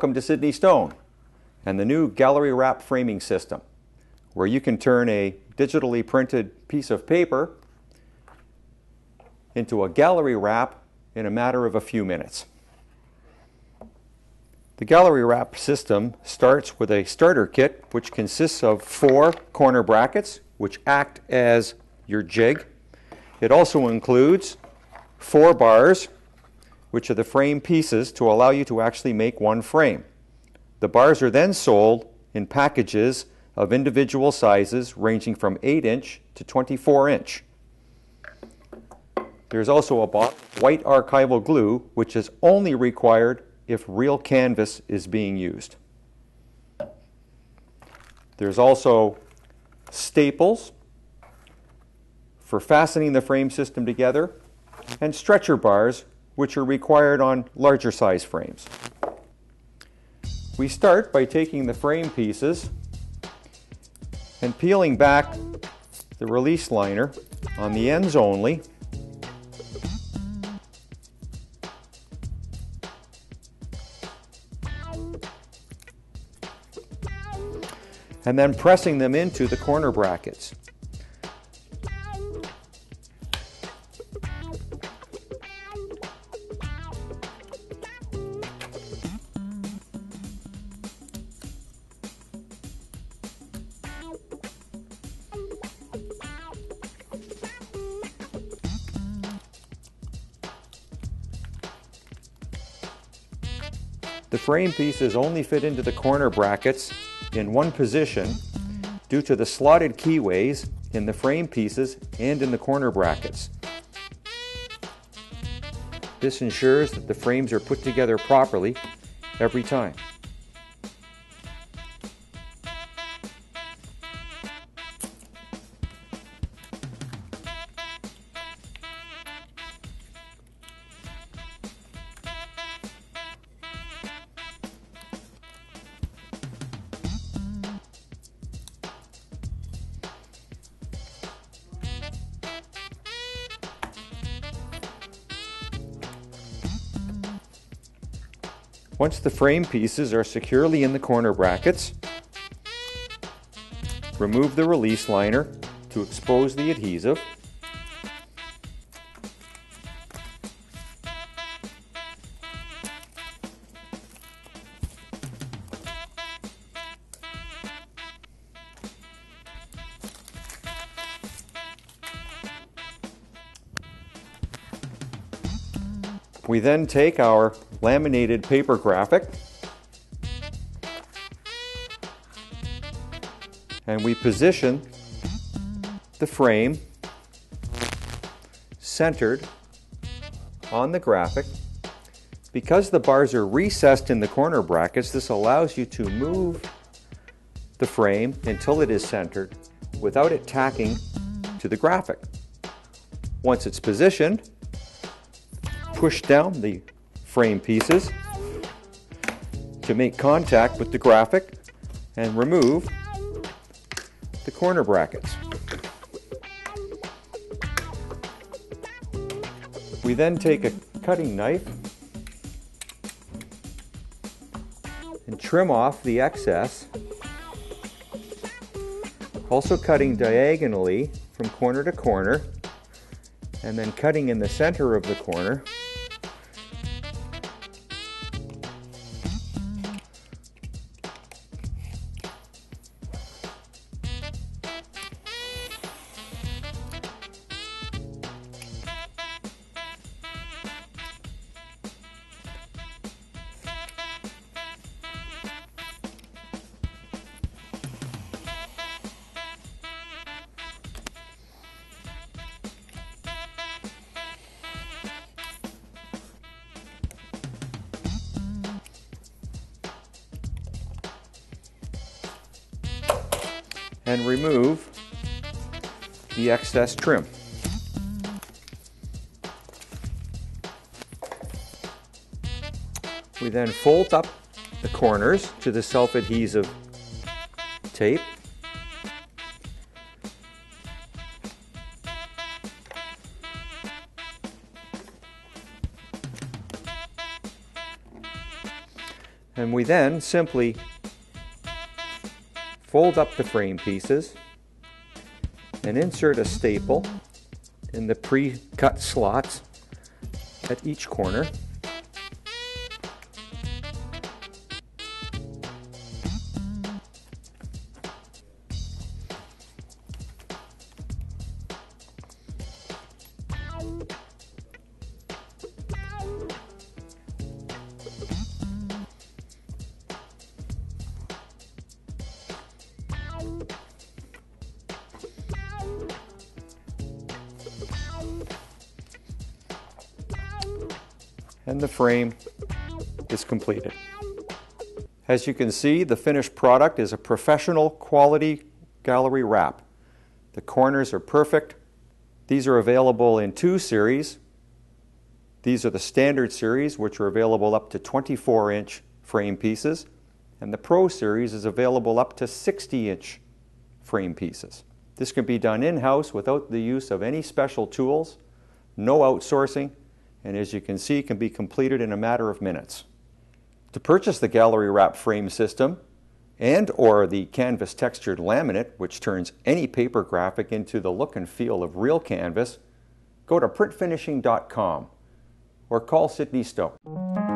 Welcome to Sydney Stone and the new gallery wrap framing system, where you can turn a digitally printed piece of paper into a gallery wrap in a matter of a few minutes. The gallery wrap system starts with a starter kit which consists of four corner brackets which act as your jig. It also includes four bars which are the frame pieces to allow you to actually make one frame. The bars are then sold in packages of individual sizes ranging from 8 inch to 24 inch. There's also a white archival glue which is only required if real canvas is being used. There's also staples for fastening the frame system together and stretcher bars which are required on larger size frames. We start by taking the frame pieces and peeling back the release liner on the ends only and then pressing them into the corner brackets. The frame pieces only fit into the corner brackets in one position due to the slotted keyways in the frame pieces and in the corner brackets. This ensures that the frames are put together properly every time. Once the frame pieces are securely in the corner brackets, remove the release liner to expose the adhesive. We then take our laminated paper graphic and we position the frame centered on the graphic. Because the bars are recessed in the corner brackets, this allows you to move the frame until it is centered without it tacking to the graphic. Once it's positioned, push down the frame pieces to make contact with the graphic and remove the corner brackets. We then take a cutting knife and trim off the excess, also cutting diagonally from corner to corner and then cutting in the center of the corner and remove the excess trim. We then fold up the corners to the self-adhesive tape. And we then simply fold up the frame pieces and insert a staple in the pre-cut slots at each corner. And the frame is completed. As you can see, the finished product is a professional quality gallery wrap. The corners are perfect. These are available in two series. These are the standard series, which are available up to 24 inch frame pieces, and the Pro series is available up to 60 inch frame pieces. This can be done in house without the use of any special tools, no outsourcing, and as you can see can be completed in a matter of minutes. To purchase the Gallery Wrap frame system and or the canvas textured laminate which turns any paper graphic into the look and feel of real canvas, go to printfinishing.com or call Sydney Stone.